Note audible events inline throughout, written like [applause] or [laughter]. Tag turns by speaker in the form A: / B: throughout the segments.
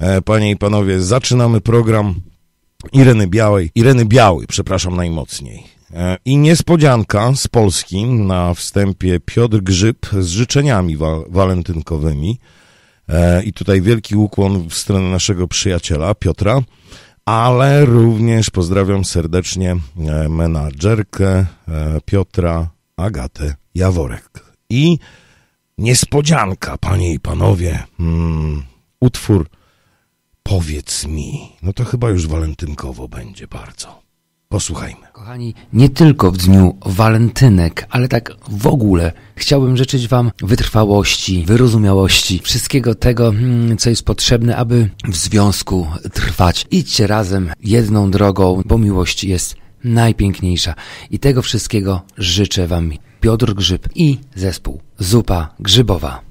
A: E, panie i panowie, zaczynamy program Ireny Białej. Ireny Biały, przepraszam najmocniej. E, I niespodzianka z Polski na wstępie Piotr Grzyb z życzeniami wa walentynkowymi. E, I tutaj wielki ukłon w stronę naszego przyjaciela Piotra, ale również pozdrawiam serdecznie menadżerkę Piotra Agatę Jaworek. I niespodzianka, panie i panowie, hmm, utwór Powiedz mi, no to chyba już walentynkowo będzie bardzo. Posłuchajmy.
B: Kochani, nie tylko w dniu walentynek, ale tak w ogóle chciałbym życzyć Wam wytrwałości, wyrozumiałości, wszystkiego tego, hmm, co jest potrzebne, aby w związku trwać. Idźcie razem jedną drogą, bo miłość jest najpiękniejsza. I tego wszystkiego życzę Wam Piotr Grzyb i zespół Zupa Grzybowa.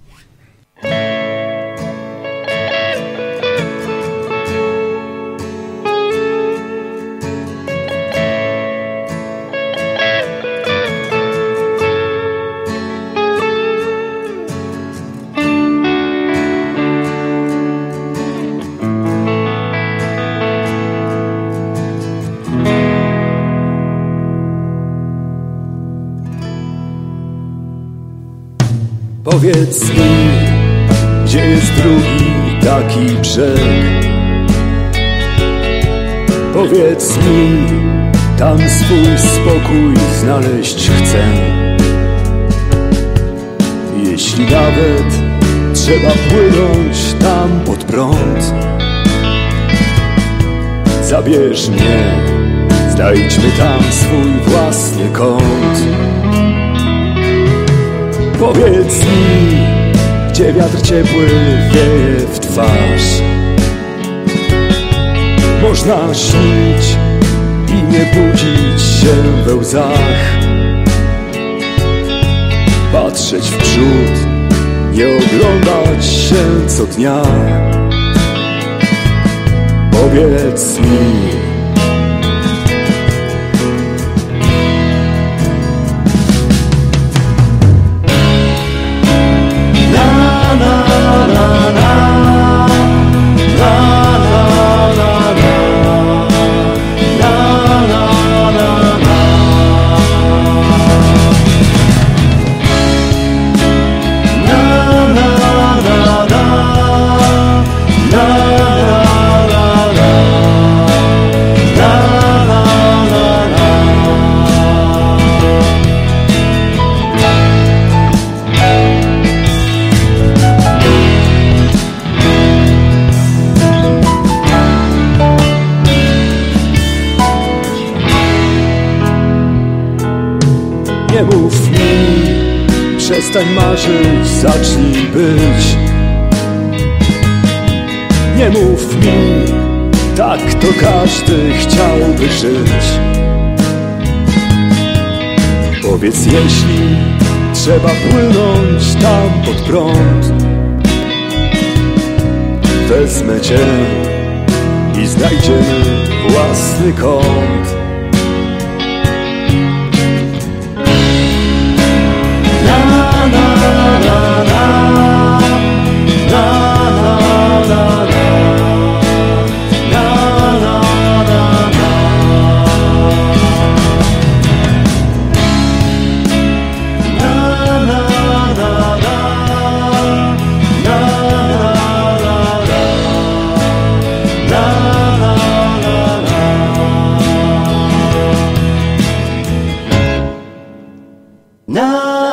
C: Taki brzeg. Powiedz mi, tam swój spokój znaleźć chcę. Jeśli nawet trzeba płynąć tam pod prąd Zabierz mnie, znajdźmy tam swój własny kąt. Powiedz mi, gdzie wiatr ciepły wieje w twarz. Można śnić i nie budzić się we łzach. Patrzeć w przód, nie oglądać się co dnia. Powiedz mi, Przestań marzyć, zacznij być. Nie mów mi, tak to każdy chciałby żyć. Powiedz jeśli trzeba płynąć tam pod prąd Wezmę cię i znajdziemy własny kąt Na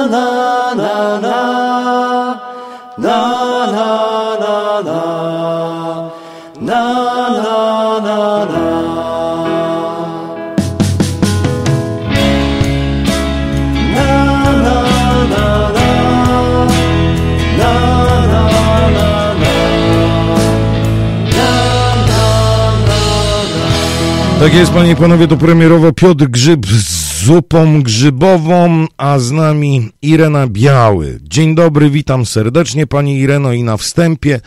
C: na
A: Tak jest, panie i panowie, to premierowo Piotr Grzyb z zupą grzybową, a z nami Irena Biały. Dzień dobry, witam serdecznie pani Ireno i na wstępie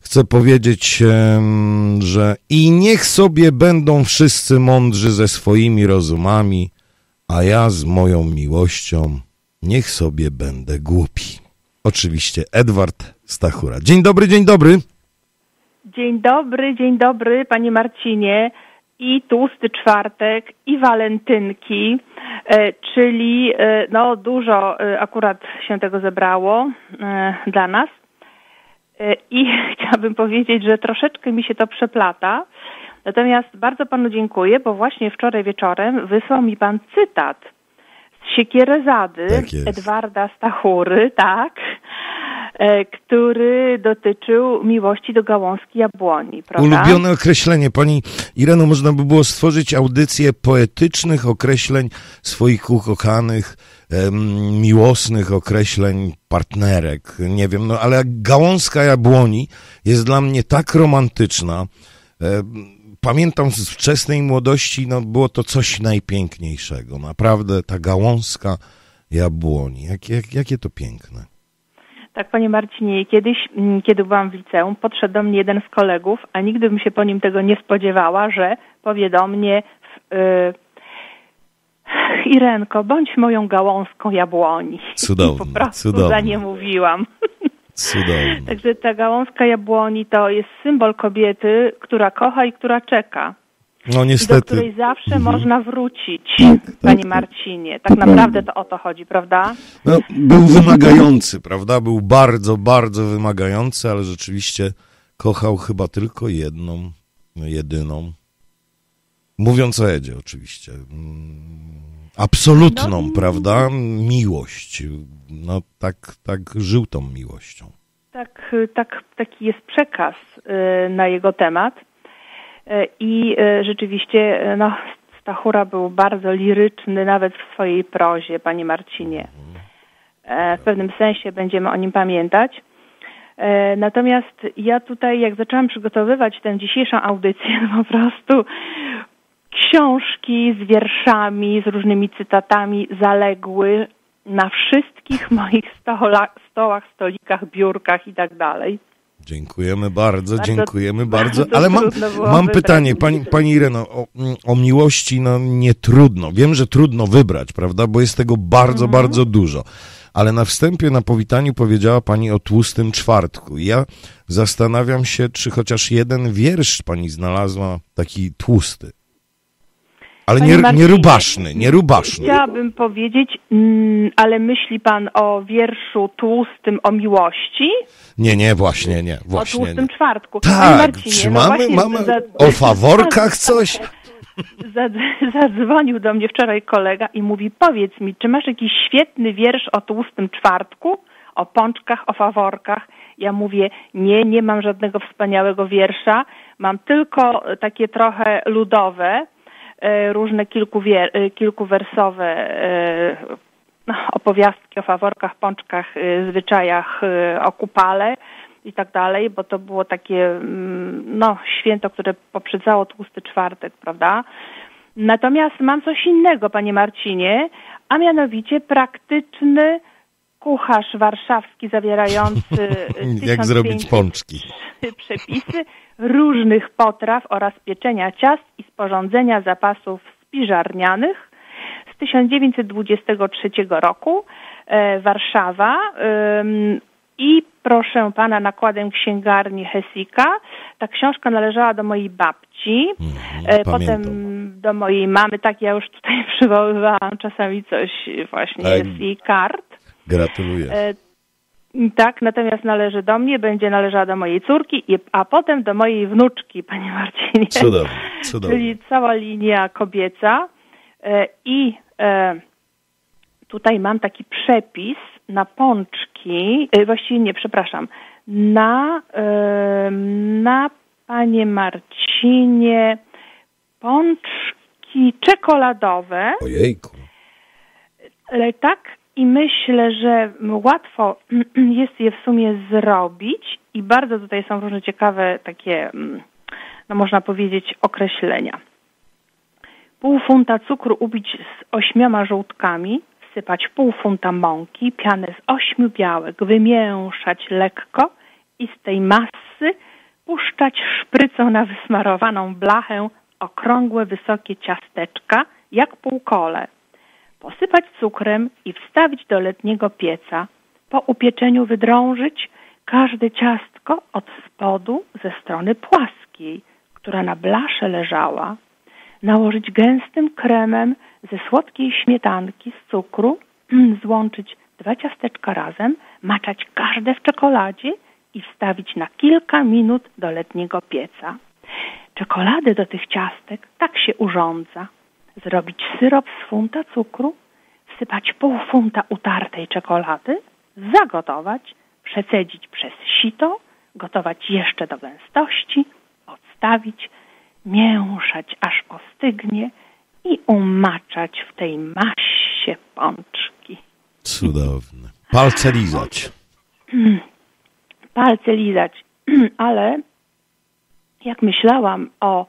A: chcę powiedzieć, że i niech sobie będą wszyscy mądrzy ze swoimi rozumami, a ja z moją miłością niech sobie będę głupi. Oczywiście Edward Stachura. Dzień dobry, dzień dobry.
D: Dzień dobry, dzień dobry, panie Marcinie. I tłusty czwartek, i walentynki, e, czyli e, no dużo e, akurat się tego zebrało dla nas. I [laughs] chciałabym powiedzieć, że troszeczkę mi się to przeplata. Natomiast bardzo panu dziękuję, bo właśnie wczoraj wieczorem wysłał mi pan cytat z Siekierezady
A: Tak.
D: Edwarda Stachury, tak, który dotyczył miłości do gałązki jabłoni, prawda?
A: Ulubione określenie. Pani Ireno, można by było stworzyć audycję poetycznych określeń swoich ukochanych, em, miłosnych określeń partnerek. Nie wiem, no ale gałązka jabłoni jest dla mnie tak romantyczna. Em, Pamiętam z wczesnej młodości, no było to coś najpiękniejszego. Naprawdę ta gałązka jabłoni. Jak, jak, jakie to piękne.
D: Tak, panie Marcinie, kiedyś, mm, kiedy byłam w liceum, podszedł do mnie jeden z kolegów, a nigdy bym się po nim tego nie spodziewała, że powie do mnie w, y, Irenko, bądź moją gałązką jabłoni.
A: Cudowne,
D: I po prostu
A: cudowne.
D: za nie mówiłam.
A: Cudowne. [laughs]
D: Także ta gałązka jabłoni to jest symbol kobiety, która kocha i która czeka.
A: No
D: I do
A: niestety.
D: której zawsze
A: Mhm.
D: można wrócić,
A: Tak,
D: panie Marcinie. Tak naprawdę to o to chodzi, prawda?
A: No, był wymagający, prawda? Był bardzo, bardzo wymagający, ale rzeczywiście kochał chyba tylko jedną, jedyną. Mówiąc o Edzie, oczywiście. Mm, Absolutną,
D: No.
A: prawda? Miłość. No tak, tak żył tą miłością.
D: Tak, tak, taki jest przekaz y, na jego temat. Y, I y, rzeczywiście, y, no, Stachura był bardzo liryczny, nawet w swojej prozie, panie Marcinie. E, W pewnym sensie będziemy o nim pamiętać. E, Natomiast ja tutaj, jak zaczęłam przygotowywać tę dzisiejszą audycję, [laughs] po prostu książki z wierszami, z różnymi cytatami zaległy na wszystkich moich stołach, stolikach, biurkach i tak dalej.
A: Dziękujemy bardzo,
D: Bardzo-
A: dziękujemy bardzo.
D: bardzo
A: Ale mam, mam
D: wybrać
A: pytanie, pani, pani Ireno, o, o miłości no nie trudno. Wiem, że trudno wybrać, prawda, bo jest tego bardzo,
D: Mhm.
A: bardzo dużo. Ale na wstępie, na powitaniu powiedziała pani o tłustym czwartku. Ja zastanawiam się, czy chociaż jeden wiersz pani znalazła taki tłusty. Ale
D: Panie
A: nie, nie
D: Marcinie,
A: rubaszny, nie rubaszny.
D: Chciałabym powiedzieć, mm, ale myśli pan o wierszu tłustym o miłości?
A: Nie, nie, właśnie nie,
D: o
A: właśnie
D: tłustym
A: nie.
D: czwartku.
A: Tak,
D: Marcinie,
A: czy
D: no
A: mamy,
D: właśnie
A: mamy
D: za-
A: o faworkach [laughs] coś?
D: Zad- Zadzwonił do mnie wczoraj kolega i mówi, powiedz mi, czy masz jakiś świetny wiersz o tłustym czwartku, o pączkach, o faworkach? Ja mówię, nie, nie mam żadnego wspaniałego wiersza, mam tylko takie trochę ludowe, różne kilkuwier- e, kilkuwersowe e, no, opowiastki o faworkach, pączkach, e, zwyczajach, e, o kupale i tak dalej, bo to było takie mm, no, święto, które poprzedzało tłusty czwartek, prawda? Natomiast mam coś innego, panie Marcinie, a mianowicie praktyczny kucharz warszawski zawierający e, [laughs]
A: Jak zrobić
D: 1500
A: pączki. [laughs]
D: przepisy różnych potraw oraz pieczenia ciast i sporządzenia zapasów spiżarnianych z 1923 roku, e, Warszawa. Ym, I proszę pana, nakładem księgarni Hesika. Ta książka należała do mojej babci, e, potem do mojej mamy. Tak, ja już tutaj [laughs] przywoływałam czasami coś właśnie
A: Tak.
D: z jej kart.
A: Gratuluję.
D: E, Tak, natomiast należy do mnie, będzie należała do mojej córki, i, a potem do mojej wnuczki, panie Marcinie.
A: Cudownie, [laughs] cudownie.
D: Czyli cała linia kobieca. E, I e, tutaj mam taki przepis na pączki, właściwie nie, przepraszam, na, na panie Marcinie pączki czekoladowe.
A: Ojejku.
D: Ale tak i myślę, że łatwo [clears throat] jest je w sumie zrobić i bardzo tutaj są różne ciekawe takie, mm, no można powiedzieć, określenia. Pół funta cukru ubić z ośmioma żołtkami, wsypać pół funta mąki, pianę z ośmiu białek, wymieszać lekko i z tej masy puszczać szprycą na wysmarowaną blachę okrągłe, wysokie ciasteczka, jak półkole posypać cukrem i wstawić do letniego pieca. Po upieczeniu wydrążyć, każde ciastko od spodu ze strony płaskiej, która na blasze leżała, nałożyć gęstym kremem ze słodkiej śmietanki z cukru, [clears throat] złączyć dwa ciasteczka razem, maczać każde w czekoladzie i wstawić na kilka minut do letniego pieca. Czekoladę do tych ciastek tak się urządza. Zrobić syrop z funta cukru, wsypać pół funta utartej czekolady, zagotować, przecedzić przez sito, gotować jeszcze do gęstości, odstawić, mięszać aż ostygnie i umaczać w tej masie pączki.
A: Cudowne. Palce lizać.
D: Palce lizać, [clears throat] ale jak myślałam o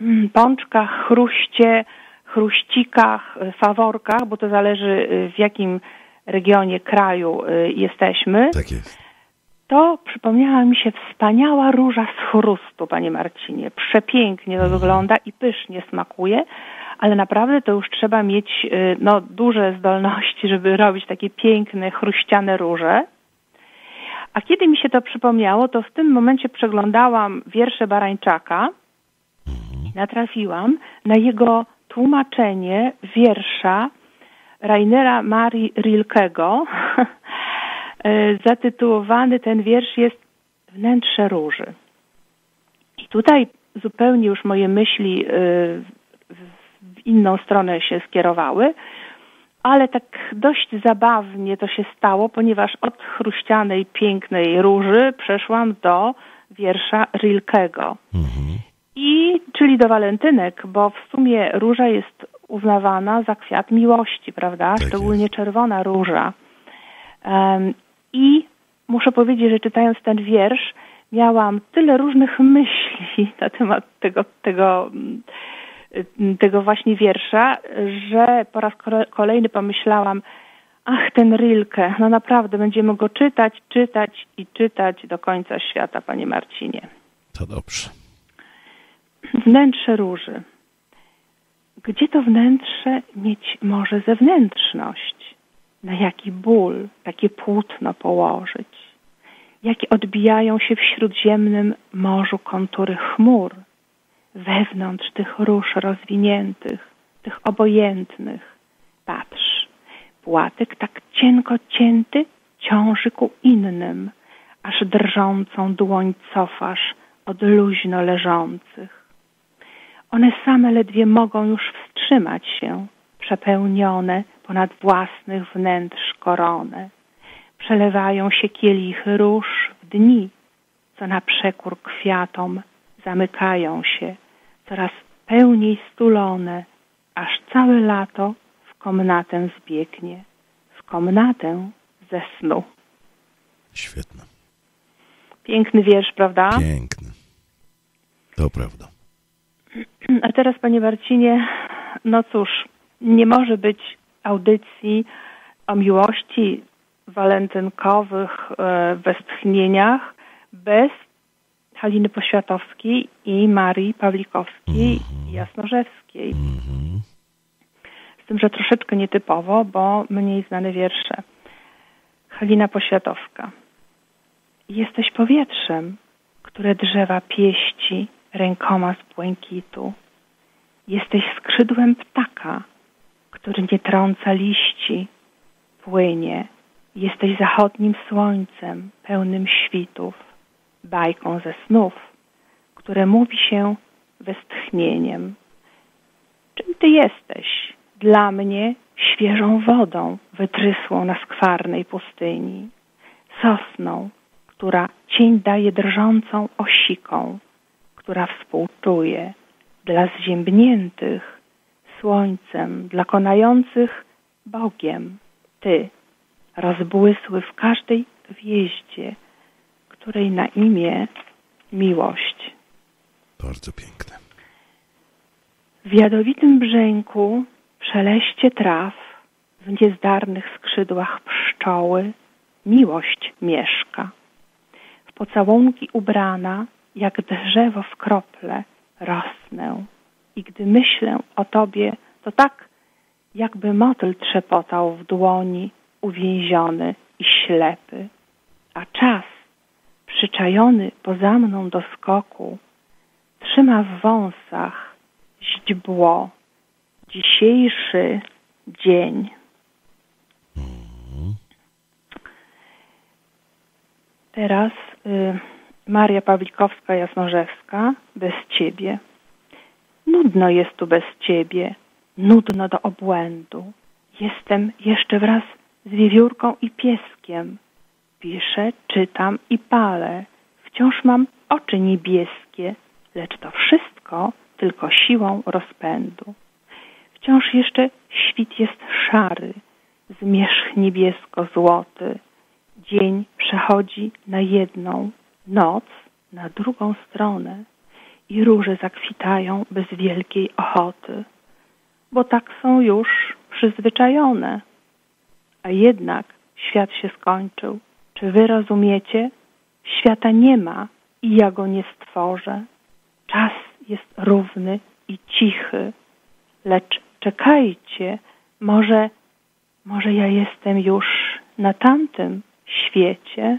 D: mm, pączkach, chruście, chruścikach, faworkach, bo to zależy w jakim regionie kraju y, jesteśmy.
A: Tak jest.
D: To przypomniała mi się wspaniała róża z chrustu, panie Marcinie. Przepięknie to wygląda i pysznie smakuje, ale naprawdę to już trzeba mieć no, duże zdolności, żeby robić takie piękne, chruściane róże. A kiedy mi się to przypomniało, to w tym momencie przeglądałam wiersze Barańczaka i natrafiłam na jego tłumaczenie wiersza Rainera Marii Rilkego. [laughs] Zatytułowany ten wiersz jest Wnętrze róży. I tutaj zupełnie już moje myśli w inną stronę się skierowały, ale tak dość zabawnie to się stało, ponieważ od chruścianej, pięknej róży przeszłam do wiersza Rilkego. Mhm. I, czyli do walentynek, bo w sumie róża jest uznawana za kwiat miłości, prawda? Tak Szczególnie jest. czerwona róża. Um, I muszę powiedzieć, że czytając ten wiersz, miałam tyle różnych [laughs] myśli na temat tego, tego, mm, tego właśnie wiersza, że po raz kolejny pomyślałam, ach, ten Rilke, no naprawdę będziemy go czytać, czytać i czytać do końca świata, panie Marcinie.
A: To dobrze.
D: Wnętrze róży. Gdzie to wnętrze mieć może zewnętrzność? Na jaki ból takie płótno położyć? Jakie odbijają się w śródziemnym morzu kontury chmur? Wewnątrz tych róż rozwiniętych, tych obojętnych. Patrz, płatek tak cienko cięty ciąży ku innym, aż drżącą dłoń cofasz od luźno leżących one same ledwie mogą już wstrzymać się, przepełnione ponad własnych wnętrz koronę. Przelewają się kielichy róż w dni, co na przekór kwiatom zamykają się, coraz pełniej stulone, aż całe lato w komnatę zbiegnie, w komnatę ze snu.
A: Świetne.
D: Piękny wiersz, prawda?
A: Piękny. To prawda.
D: A teraz, panie Marcinie, no cóż, nie może być audycji o miłości walentynkowych e, westchnieniach bez Haliny Poświatowskiej i Marii Pawlikowskiej mm -hmm. Jasnorzewskiej. -hmm. Z tym, że troszeczkę nietypowo, bo mniej znane wiersze. Halina Poświatowska. Jesteś powietrzem, które drzewa pieści rękoma z błękitu. Jesteś skrzydłem ptaka, który nie trąca liści, płynie. Jesteś zachodnim słońcem, pełnym świtów, bajką ze snów, które mówi się westchnieniem. Czym ty jesteś? Dla mnie świeżą wodą wytrysłą na skwarnej pustyni, sosną, która cień daje drżącą osiką, która współczuje dla zziębniętych słońcem, dla konających Bogiem. Ty, rozbłysły w każdej gwieździe, której na imię miłość.
A: Bardzo piękne.
D: W jadowitym brzęku, szeleście traw, w niezdarnych skrzydłach pszczoły, miłość mieszka. W pocałunki ubrana, jak drzewo w krople rosnę. I gdy myślę o Tobie, to tak, jakby motyl trzepotał w dłoni, uwięziony i ślepy. A czas przyczajony poza mną do skoku, trzyma w wąsach źdźbło dzisiejszy dzień. Teraz y, Maria Pawlikowska-Jasnorzewska, bez ciebie. Nudno jest tu bez ciebie, nudno do obłędu. Jestem jeszcze wraz z wiewiórką i pieskiem. Piszę, czytam i palę. Wciąż mam oczy niebieskie, lecz to wszystko tylko siłą rozpędu. Wciąż jeszcze świt jest szary, zmierzch niebiesko-złoty. Dzień przechodzi na jedną, noc na drugą stronę i róże zakwitają bez wielkiej ochoty, bo tak są już przyzwyczajone. A jednak świat się skończył. Czy wy rozumiecie? Świata nie ma i ja go nie stworzę. Czas jest równy i cichy, lecz czekajcie, może, może ja jestem już na tamtym świecie.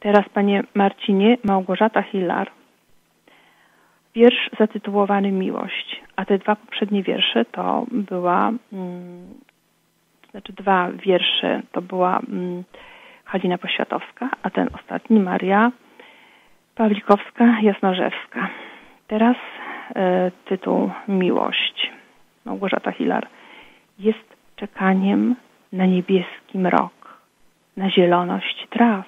D: Teraz, panie Marcinie, Małgorzata Hillar. Wiersz zatytułowany Miłość, a te dwa poprzednie wiersze to była, mm, znaczy dwa wiersze to była mm, Halina Poświatowska, a ten ostatni Maria Pawlikowska-Jasnorzewska. Teraz e, tytuł Miłość. Małgorzata Hillar. Jest czekaniem na niebieski mrok, na zieloność traw,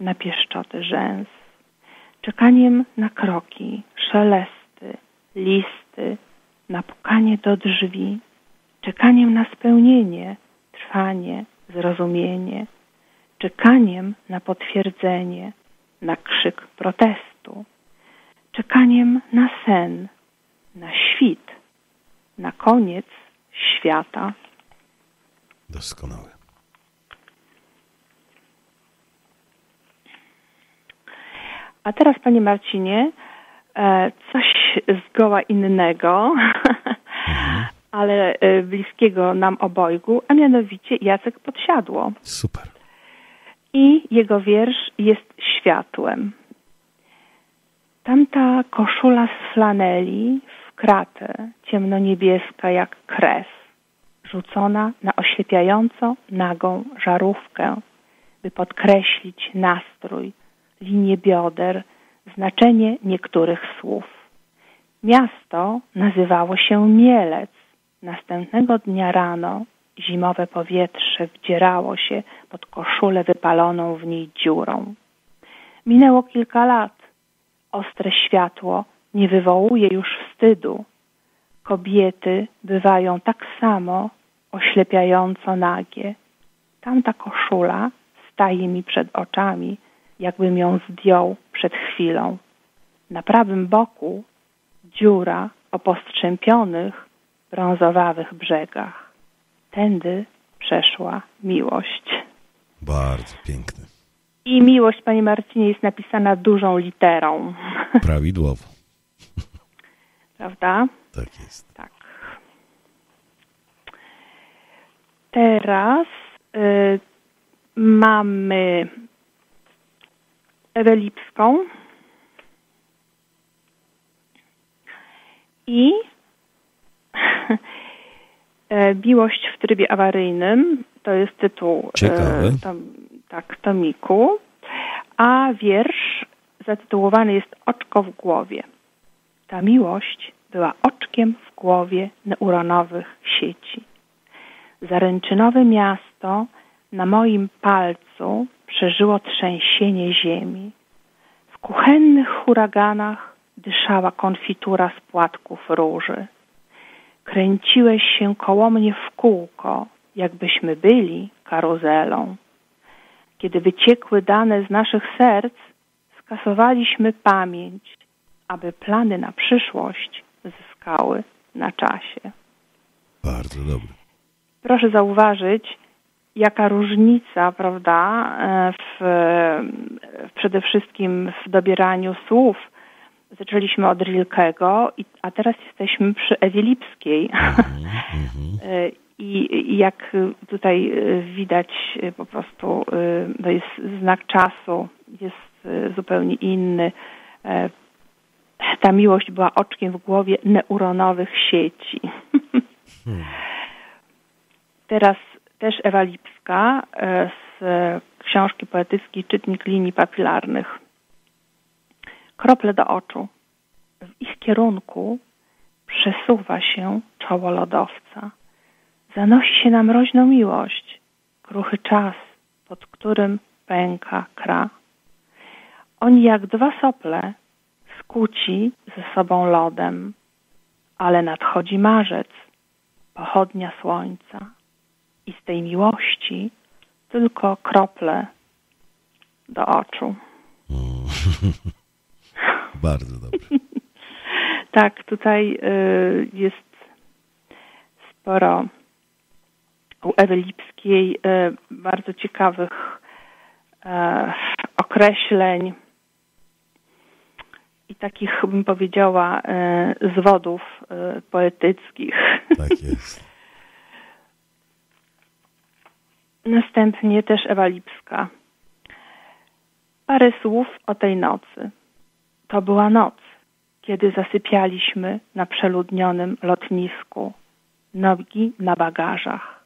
D: na pieszczoty rzęs, czekaniem na kroki, szelesty, listy, na pukanie do drzwi, czekaniem na spełnienie, trwanie, zrozumienie, czekaniem na potwierdzenie, na krzyk protestu, czekaniem na sen, na świt, na koniec świata.
A: Doskonałe.
D: A teraz, panie Marcinie, e, coś zgoła innego, [laughs] ale e, bliskiego nam obojgu, a mianowicie Jacek Podsiadło.
A: Super.
D: I jego wiersz jest światłem. Tamta koszula z flaneli w kratę, ciemno-niebieska jak krew, rzucona na oślepiająco nagą żarówkę, by podkreślić nastrój, linię bioder, znaczenie niektórych słów. Miasto nazywało się Mielec. Następnego dnia rano zimowe powietrze wdzierało się pod koszulę wypaloną w niej dziurą. Minęło kilka lat. Ostre światło nie wywołuje już wstydu. Kobiety bywają tak samo oślepiająco nagie. Tamta koszula staje mi przed oczami, jakbym ją zdjął przed chwilą. Na prawym boku dziura o postrzępionych, brązowawych brzegach. Tędy przeszła miłość.
A: Bardzo piękne.
D: I miłość, panie Marcinie, jest napisana dużą literą. [laughs]
A: Prawidłowo.
D: Prawda?
A: Tak jest.
D: Tak. Teraz y, mamy Ewę Lipską i [laughs] e, Miłość w trybie awaryjnym. To jest tytuł e, tom, tak, tomiku. A wiersz zatytułowany jest Oczko w głowie. Ta miłość była oczkiem w głowie neuronowych sieci. Zaręczynowe miasto na moim palcu przeżyło trzęsienie ziemi. W kuchennych huraganach dyszała konfitura z płatków róży. Kręciłeś się koło mnie w kółko, jakbyśmy byli karuzelą. Kiedy wyciekły dane z naszych serc, skasowaliśmy pamięć, aby plany na przyszłość zyskały na czasie.
A: Bardzo dobry.
D: Proszę zauważyć, jaka różnica, prawda, e, w, przede wszystkim w dobieraniu słów. Zaczęliśmy od Rilkego, a teraz jesteśmy przy Ewie Lipskiej. E, [laughs] I, I jak tutaj widać, po prostu to jest znak czasu, jest zupełnie inny. Ta miłość była oczkiem w głowie neuronowych sieci. [laughs] Hmm. Teraz też Ewa Lipska z książki poetyckiej Czytnik linii papilarnych. Krople do oczu. W ich kierunku przesuwa się czoło lodowca. Zanosi się na mroźną miłość, kruchy czas, pod którym pęka kra. Oni jak dwa sople skuci ze sobą lodem, ale nadchodzi marzec, pochodnia słońca i z tej miłości tylko krople do oczu. [laughs]
A: Bardzo dobrze. [laughs]
D: tak, tutaj y, jest sporo u Ewy Lipskiej y, bardzo ciekawych y, określeń i takich, bym powiedziała, zwodów poetyckich.
A: Tak jest.
D: Następnie też Ewa Lipska. Parę słów o tej nocy. To była noc, kiedy zasypialiśmy na przeludnionym lotnisku, nogi na bagażach.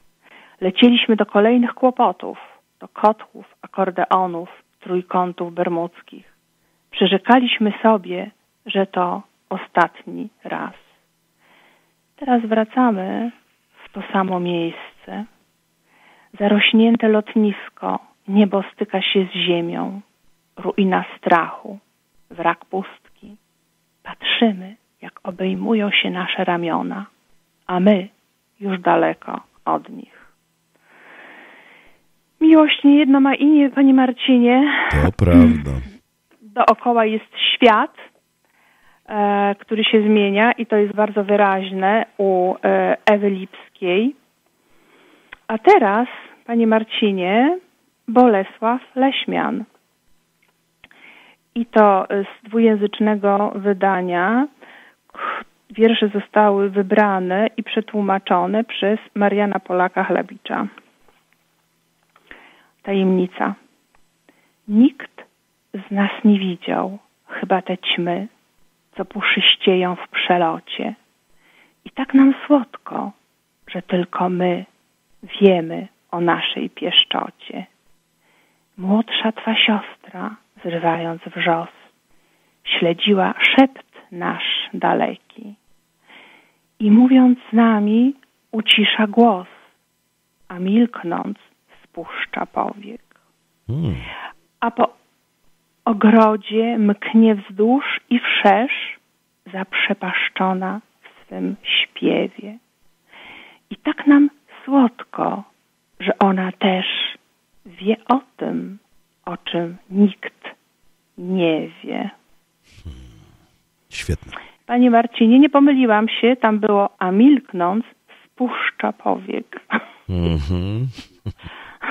D: Lecieliśmy do kolejnych kłopotów, do kotłów, akordeonów, trójkątów bermudzkich. Przyrzekaliśmy sobie, że to ostatni raz. Teraz wracamy w to samo miejsce, Zarośnięte lotnisko, niebo styka się z ziemią, ruina strachu, wrak pustki. Patrzymy, jak obejmują się nasze ramiona, a my już daleko od nich. Miłość niejedno ma imię, Panie Marcinie.
A: To prawda. [clears throat]
D: Dookoła jest świat, e, który się zmienia i to jest bardzo wyraźne u e, Ewy Lipskiej. A teraz, panie Marcinie, Bolesław Leśmian. I to z dwujęzycznego wydania. Wiersze zostały wybrane i przetłumaczone przez Mariana Polaka Chlebicza. Tajemnica. Nikt z nas nie widział chyba te ćmy, co puszyścieją w przelocie. I tak nam słodko, że tylko my wiemy o naszej pieszczocie. Młodsza twa siostra, zrywając wrzos, śledziła szept nasz daleki i mówiąc z nami ucisza głos, a milknąc spuszcza powiek. Hmm. A po ogrodzie mknie wzdłuż i wszerz, zaprzepaszczona w swym śpiewie. I tak nam słodko, że ona też wie o tym, o czym nikt nie wie.
A: Hmm. Świetne.
D: Panie Marcinie, nie pomyliłam się, tam było, a milknąc spuszcza powiek. Mm-hmm.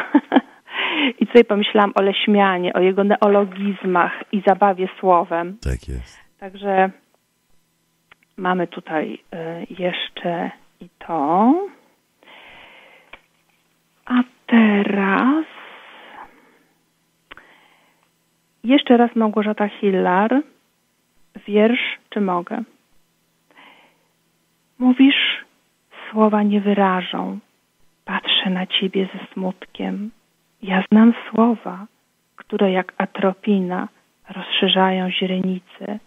D: [laughs] I tutaj pomyślałam o Leśmianie, o jego neologizmach i zabawie słowem.
A: Tak jest.
D: Także mamy tutaj y, jeszcze i to. A teraz jeszcze raz Małgorzata Hillar. Wiersz, czy mogę? Mówisz, słowa nie wyrażą. Patrzę na ciebie ze smutkiem. Ja znam słowa, które jak atropina rozszerzają źrenice,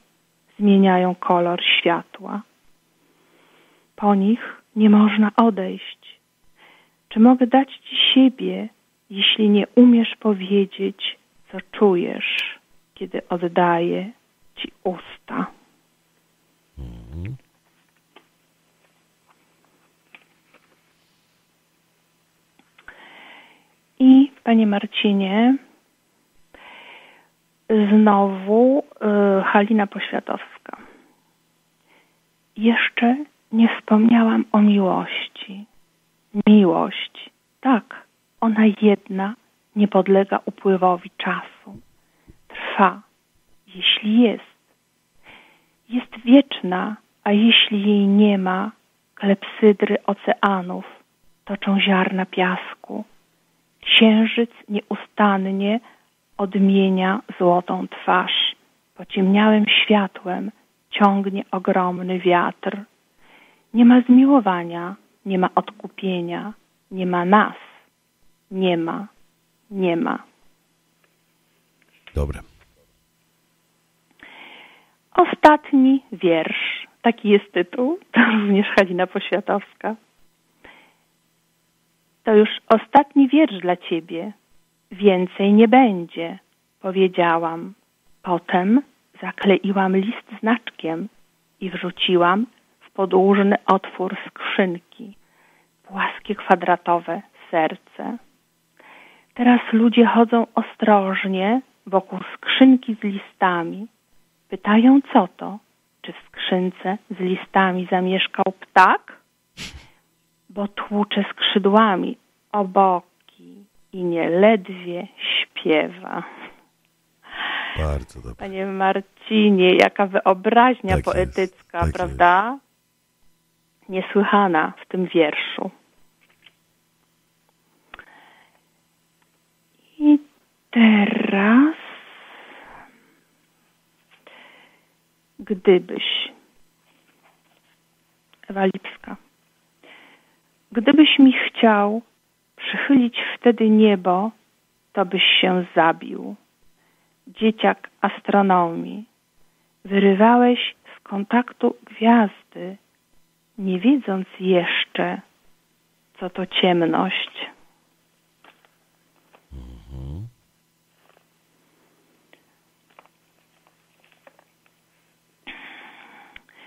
D: zmieniają kolor światła. Po nich nie można odejść czy mogę dać Ci siebie, jeśli nie umiesz powiedzieć, co czujesz, kiedy oddaję Ci usta? I Panie Marcinie, znowu y, Halina Poświatowska. Jeszcze nie wspomniałam o miłości Miłość, tak, ona jedna nie podlega upływowi czasu. Trwa, jeśli jest. Jest wieczna, a jeśli jej nie ma, klepsydry oceanów toczą ziarna piasku. Księżyc nieustannie odmienia złotą twarz. Pociemniałym światłem ciągnie ogromny wiatr. Nie ma zmiłowania, nie ma odkupienia, nie ma nas, nie ma, nie ma.
A: Dobre.
D: Ostatni wiersz, taki jest tytuł, to [laughs] również Halina Poświatowska. To już ostatni wiersz dla ciebie. Więcej nie będzie, powiedziałam. Potem zakleiłam list znaczkiem i wrzuciłam podłużny otwór skrzynki. Płaskie, kwadratowe serce. Teraz ludzie chodzą ostrożnie wokół skrzynki z listami. Pytają, co to? Czy w skrzynce z listami zamieszkał ptak? Bo tłucze skrzydłami o boki i nieledwie śpiewa.
A: Bardzo dobrze.
D: Panie Marcinie, jaka wyobraźnia
A: Tak jest,
D: poetycka,
A: tak
D: prawda? Niesłychana w tym wierszu. I teraz, gdybyś, Ewa Lipska, gdybyś mi chciał przychylić wtedy niebo, to byś się zabił dzieciak astronomii. Wyrywałeś z kontaktu gwiazdy, nie wiedząc jeszcze, co to ciemność.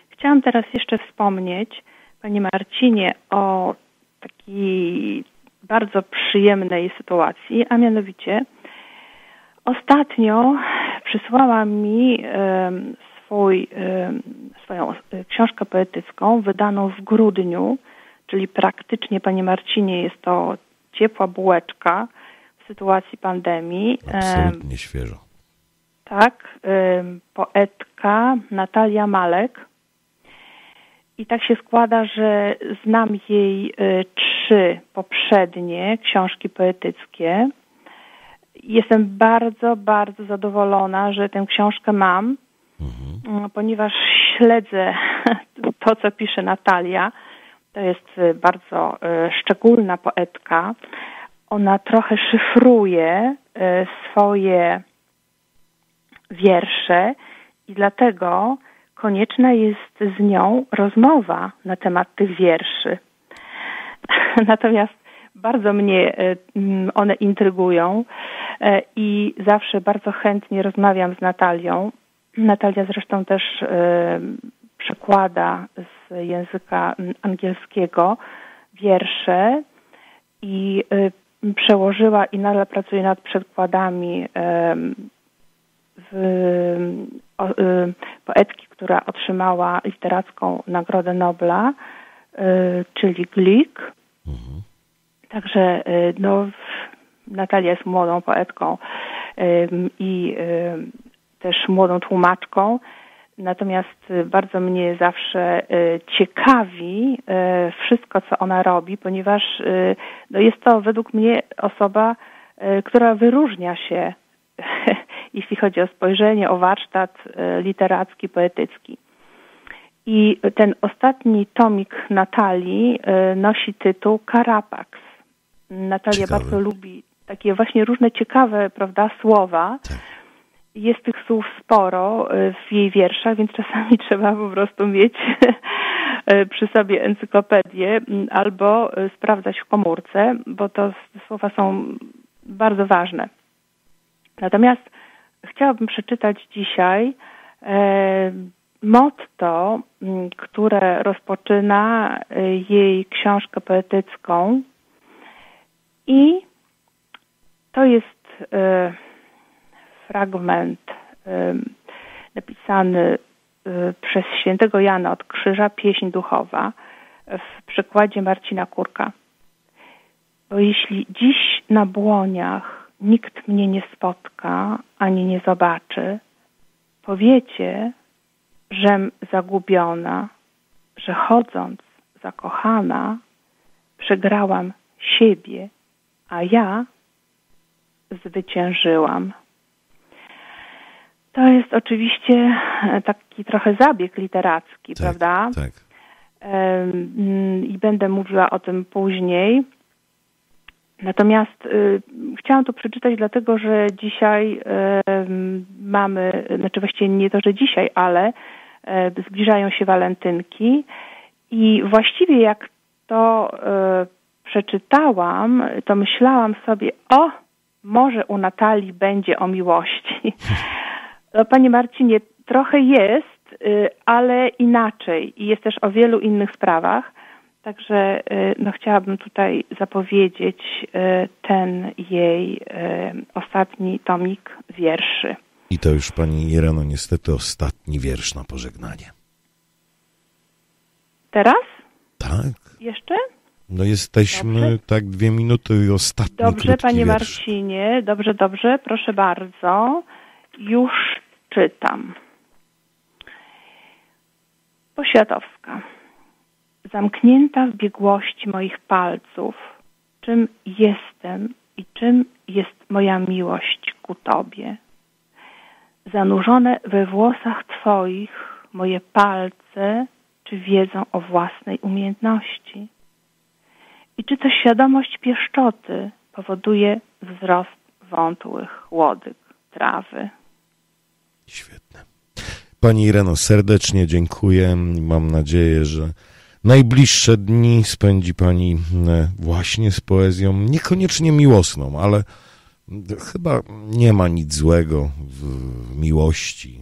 D: Chciałam teraz jeszcze wspomnieć, Panie Marcinie, o takiej bardzo przyjemnej sytuacji, a mianowicie Ostatnio przysłała mi swój, swoją e, książkę poetycką wydaną w grudniu, czyli praktycznie, Panie Marcinie, jest to ciepła bułeczka w sytuacji pandemii.
A: Absolutnie świeżo.
D: Tak, poetka Natalia Malek. I tak się składa, że znam jej e, trzy poprzednie książki poetyckie jestem bardzo, bardzo zadowolona, że tę książkę mam, mhm. ponieważ śledzę [laughs] to, co pisze Natalia. To jest y, bardzo y, szczególna poetka. Ona trochę szyfruje y, swoje wiersze i dlatego konieczna jest z nią rozmowa na temat tych wierszy. [laughs] Natomiast bardzo mnie e, one intrygują i zawsze bardzo chętnie rozmawiam z Natalią. Natalia zresztą też e, przekłada z języka angielskiego wiersze i przełożyła i nadal pracuje nad przekładami w, poetki, która otrzymała literacką Nagrodę Nobla, czyli Glick. Mhm. Także y, no, Natalia jest młodą poetką i też młodą tłumaczką. Natomiast y, bardzo mnie zawsze y, ciekawi wszystko, co ona robi, ponieważ no jest to według mnie osoba, która wyróżnia się, [laughs] jeśli chodzi o spojrzenie, o warsztat literacki, poetycki. I ten ostatni tomik Natalii nosi tytuł Karapax. Natalia ciekawe. bardzo lubi takie właśnie różne ciekawe, prawda, słowa. Tak. Jest tych słów sporo y, w jej wierszach, więc czasami [laughs] trzeba po prostu mieć y, przy sobie encyklopedię albo y, sprawdzać w komórce, bo to słowa są bardzo ważne. Natomiast chciałabym przeczytać dzisiaj e, motto, które rozpoczyna jej książkę poetycką i to jest e, fragment napisany e, przez świętego Jana od Krzyża, pieśń duchowa w przykładzie Marcina Kurka. Bo jeśli dziś na błoniach nikt mnie nie spotka ani nie zobaczy, powiecie, żem zagubiona, że chodząc zakochana, przegrałam siebie, a ja zwyciężyłam. To jest oczywiście taki trochę zabieg literacki,
A: Tak,
D: prawda?
A: Tak.
D: I będę mówiła o tym później. Natomiast y, chciałam to przeczytać, dlatego że dzisiaj mamy, znaczy właściwie nie to, że dzisiaj, ale e, zbliżają się walentynki i właściwie jak to e, przeczytałam, to myślałam sobie, o, może u Natalii będzie o miłości. [laughs] No, Panie Marcinie, trochę jest, y, ale inaczej i jest też o wielu innych sprawach. Także y, no, chciałabym tutaj zapowiedzieć y, ten jej ostatni tomik wierszy.
A: I to już pani Ireno niestety ostatni wiersz na pożegnanie.
D: Teraz?
A: Tak.
D: Jeszcze?
A: No jesteśmy
D: Dobrze.
A: tak dwie minuty i ostatni
D: Dobrze, panie
A: wiersz.
D: Marcinie. Dobrze, dobrze. Proszę bardzo. Już czytam. Posiadowska. Zamknięta w biegłości moich palców, czym jestem i czym jest moja miłość ku Tobie. Zanurzone we włosach Twoich moje palce, czy wiedzą o własnej umiejętności? I czy to świadomość pieszczoty powoduje wzrost wątłych łodyg trawy?
A: Świetne. Pani Ireno, serdecznie dziękuję. Mam nadzieję, że najbliższe dni spędzi Pani e, właśnie z poezją, niekoniecznie miłosną, ale chyba nie ma nic złego w miłości.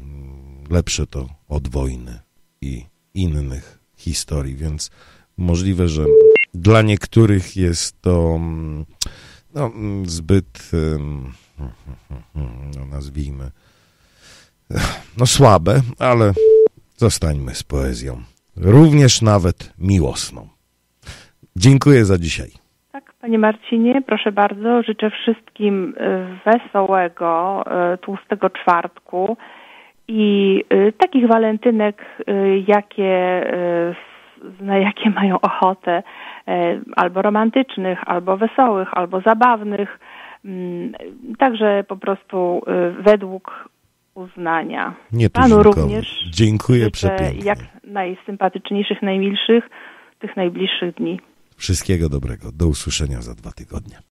A: Lepsze to od wojny i innych historii, więc możliwe, że dla niektórych jest to no, zbyt, [laughs] no, nazwijmy, no słabe, ale zostańmy z poezją. Również nawet miłosną. Dziękuję za dzisiaj.
D: Tak, panie Marcinie, proszę bardzo. Życzę wszystkim y, wesołego, y, tłustego czwartku i y, takich walentynek, jakie, na jakie mają ochotę, albo romantycznych, albo wesołych, albo zabawnych. Mm, Także po prostu według uznania.
A: Nie
D: Panu również
A: Dziękuję przepięknie.
D: jak najsympatyczniejszych, najmilszych tych najbliższych dni.
A: Wszystkiego dobrego. Do usłyszenia za dwa tygodnie.